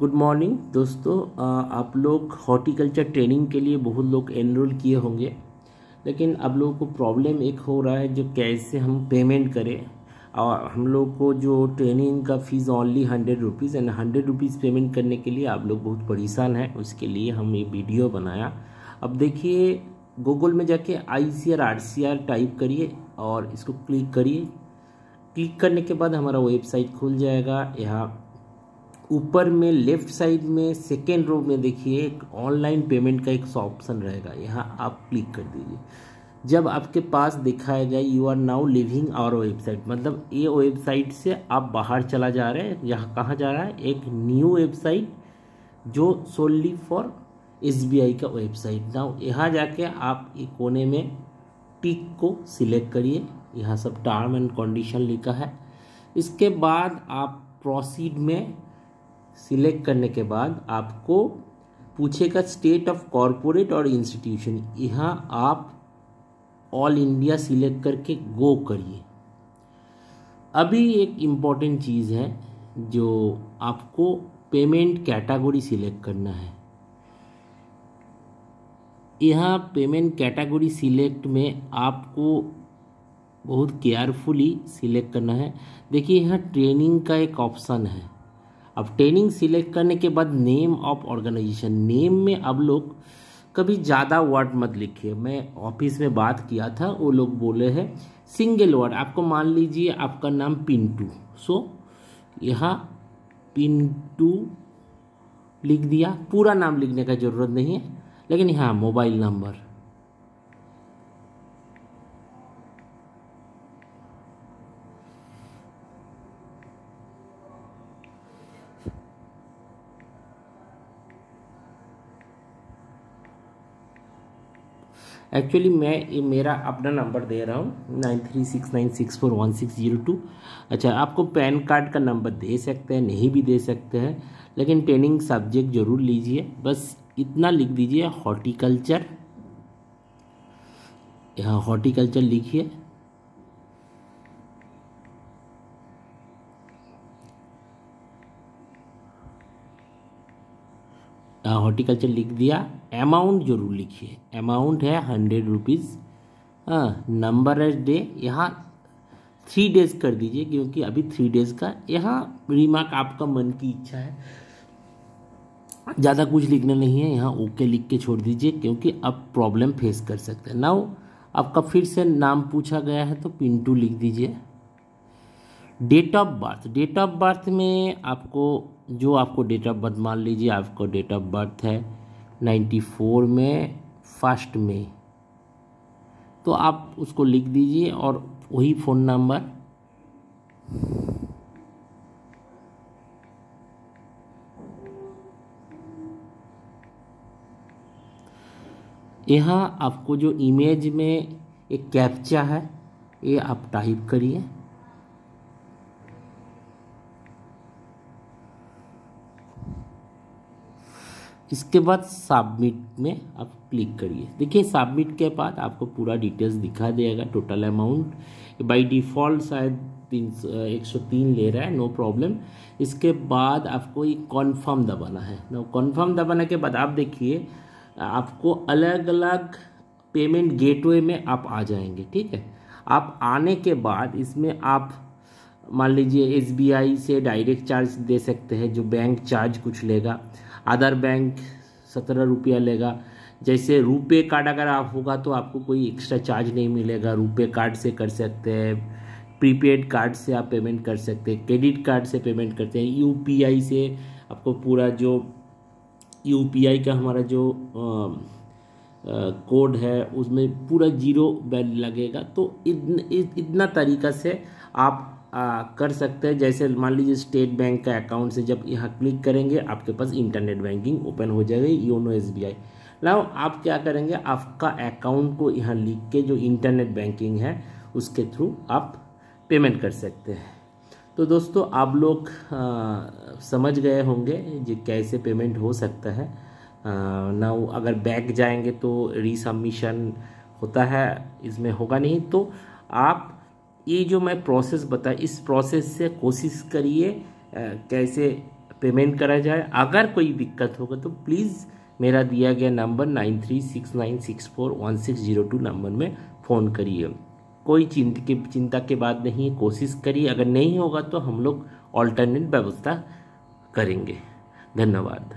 Good morning दोस्तों आप लोग हॉर्टिकल्चर ट्रेनिंग के लिए बहुत लोग एनरोल किए होंगे, लेकिन आप लोगों को प्रॉब्लम एक हो रहा है जो कैसे हम पेमेंट करें। और हम लोग को जो ट्रेनिंग का fees only hundred rupees and hundred rupees payment करने के लिए आप लोग बहुत परेशान हैं, उसके लिए हम ये वीडियो बनाया। अब देखिए गूगल में जाके I C R R C R type करिए और इसको क्लिक करिए। क्लिक करने के बाद हमारा वेबसाइट खुल जाएगा। यहाँ ऊपर में लेफ़्ट साइड में सेकेंड रो में देखिए, एक ऑनलाइन पेमेंट का एक ऑप्शन रहेगा। यहाँ आप क्लिक कर दीजिए। जब आपके पास दिखाएगा you are now living our website मतलब ये वेबसाइट से आप बाहर चला जा रहे हैं, यहाँ कहाँ जा रहा है? एक न्यू वेबसाइट जो सोनली फॉर एसबीआई का वेबसाइट नाउ यहाँ जाके आप एक कोने में टिक को सिलेक्ट करिए। यहाँ सब टर्म एंड कंडीशन लिखा है। इसके बाद आप प्रोसीड में सिलेक्ट करने के बाद आपको पूछेगा स्टेट ऑफ़ कॉरपोरेट और इंस्टीट्यूशन। यहाँ आप ऑल इंडिया सिलेक्ट करके गो करिए। अभी एक इंपॉर्टेंट चीज़ है जो आपको पेमेंट कैटेगरी सिलेक्ट करना है। यहाँ पेमेंट कैटेगरी सिलेक्ट में आपको बहुत केयरफुली सिलेक्ट करना है। देखिए, यहाँ ट्रेनिंग का एक ऑप्शन है। अब ट्रेनिंग सिलेक्ट करने के बाद नेम ऑफ़ ऑर्गेनाइजेशन नेम में अब लोग कभी ज़्यादा वर्ड मत लिखिए। मैं ऑफ़िस में बात किया था, वो लोग बोले हैं सिंगल वर्ड आपको मान लीजिए आपका नाम पिंटू सो यहाँ पिंटू लिख दिया। पूरा नाम लिखने का ज़रूरत नहीं है, लेकिन यहाँ मोबाइल नंबर एक्चुअली मैं ये मेरा अपना नंबर दे रहा हूँ nine three six nine six four one six zero two अच्छा आपको पैन कार्ड का नंबर दे सकते हैं, नहीं भी दे सकते हैं, लेकिन ट्रेनिंग सब्जेक्ट ज़रूर लीजिए। बस इतना लिख दीजिए हॉर्टिकल्चर यहाँ हॉर्टिकल्चर लिखिए। हॉर्टिकल्चर लिख दिया। अमाउंट ज़रूर लिखिए। अमाउंट है hundred rupees number as day यहाँ थ्री डेज़ कर दीजिए क्योंकि अभी थ्री डेज़ का। यहाँ रिमार्क आपका मन की इच्छा है। ज़्यादा कुछ लिखना नहीं है। यहाँ ओके लिख के छोड़ दीजिए क्योंकि अब प्रॉब्लम फेस कर सकते हैं। नाउ आपका फिर से नाम पूछा गया है तो पिंटू लिख दीजिए। Date of birth date of birth में आपको जो आपको डेट ऑफ़ बर्थ मान लीजिए आपको डेट ऑफ़ बर्थ है नाइन्टी फोर में फ़र्स्ट में। तो आप उसको लिख दीजिए और वही फ़ोन नंबर यहाँ आपको जो इमेज में एक कैप्चा है, ये आप टाइप करिए। इसके बाद सबमिट में आप क्लिक करिए। देखिए सबमिट के बाद आपको पूरा डिटेल्स दिखा देगा टोटल अमाउंट बाय डिफ़ॉल्ट शायद तीन एक सौ तीन ले रहा है नो प्रॉब्लम इसके बाद आपको ये कॉन्फर्म दबाना है। नो कॉन्फर्म दबाने के बाद आप देखिए, आपको अलग अलग पेमेंट गेटवे में आप आ जाएँगे, ठीक है? आप आने के बाद इसमें आप, मान लीजिए एसबीआई से डायरेक्ट चार्ज दे सकते हैं, जो बैंक चार्ज कुछ लेगा। अदर बैंक सत्रह रुपया लेगा। जैसे रुपे कार्ड अगर आप होगा तो आपको कोई एक्स्ट्रा चार्ज नहीं मिलेगा। रुपे कार्ड से कर सकते हैं प्रीपेड कार्ड से आप पेमेंट कर सकते हैं क्रेडिट कार्ड से पेमेंट करते हैं यूपीआई से आपको पूरा जो यूपीआई का हमारा जो कोड है उसमें पूरा ज़ीरो बैल लगेगा। तो इतन, इतना तरीका से आप आ, कर सकते हैं। जैसे मान लीजिए स्टेट बैंक का अकाउंट से जब यहाँ क्लिक करेंगे आपके पास इंटरनेट बैंकिंग ओपन हो जाएगी YONO S B I now आप क्या करेंगे आपका अकाउंट को यहाँ लिख के जो इंटरनेट बैंकिंग है उसके थ्रू आप पेमेंट कर सकते हैं। तो दोस्तों आप लोग आ, समझ गए होंगे जो कैसे पेमेंट हो सकता है। नाउ अगर बैक जाएँगे तो रीसबमिशन होता है इसमें होगा नहीं। तो आप ये जो मैं प्रोसेस बताया, इस प्रोसेस से कोशिश करिए कैसे पेमेंट करा जाए। अगर कोई दिक्कत होगा तो प्लीज़ मेरा दिया गया number nine three six nine six four one six zero two number में फ़ोन करिए। कोई चिंता के चिंता के बाद नहीं, कोशिश करिए। अगर नहीं होगा तो हम लोग ऑल्टरनेट व्यवस्था करेंगे। धन्यवाद।